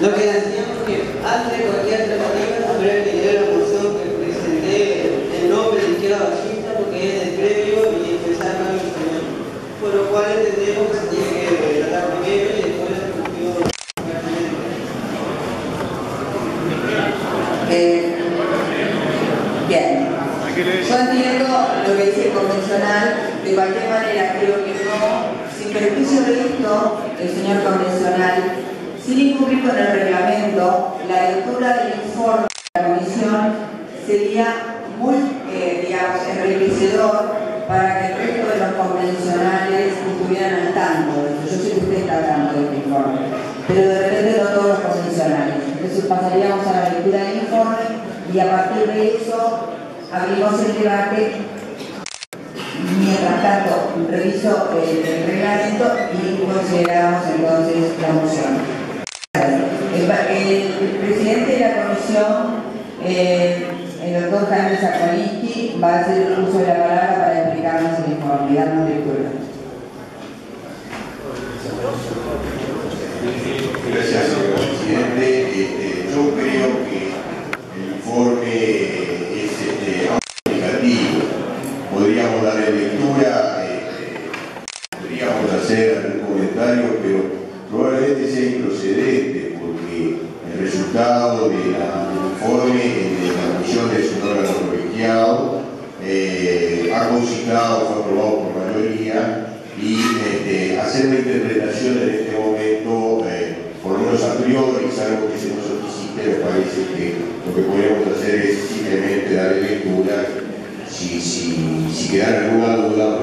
Lo que decíamos que antes de cualquier alternativa habría que leer la moción que presenté el nombre de izquierda bajista porque es del previo y empezar a el Por lo cual entendemos que se tiene que tratar primero y después el ejecutivo Eh, bien. Yo entiendo lo que dice el convencional, de cualquier manera creo que no, sin perjuicio de esto, el señor sin incumplir con el reglamento, la lectura del informe de la comisión sería muy, eh, digamos, enriquecedor para que el resto de los convencionales estuvieran al tanto. Yo sé que usted está al tanto de este informe, pero de repente no todos los convencionales. Entonces pasaríamos a la lectura del informe y a partir de eso abrimos el debate. Mientras tanto, reviso el reglamento y consideramos entonces la moción. El, presidente de la comisión, eh, el doctor Jaime Zakolinski, va a hacer el uso de la palabra para explicarnos el informe darnos lectura. Gracias, presidente. Este, yo creo que el informe es este, negativo. Podríamos darle lectura, este, podríamos hacer algún comentario, pero probablemente sea improcedente porque el resultado de la- del informe de la comisión es un órgano colegiado, eh, ha concitado, fue aprobado por mayoría y este, hacer una interpretación en este momento, eh, por lo menos a priori, algo que se nos solicite, me parece que lo que podemos hacer es simplemente darle lectura. Si, si, si quedara alguna duda,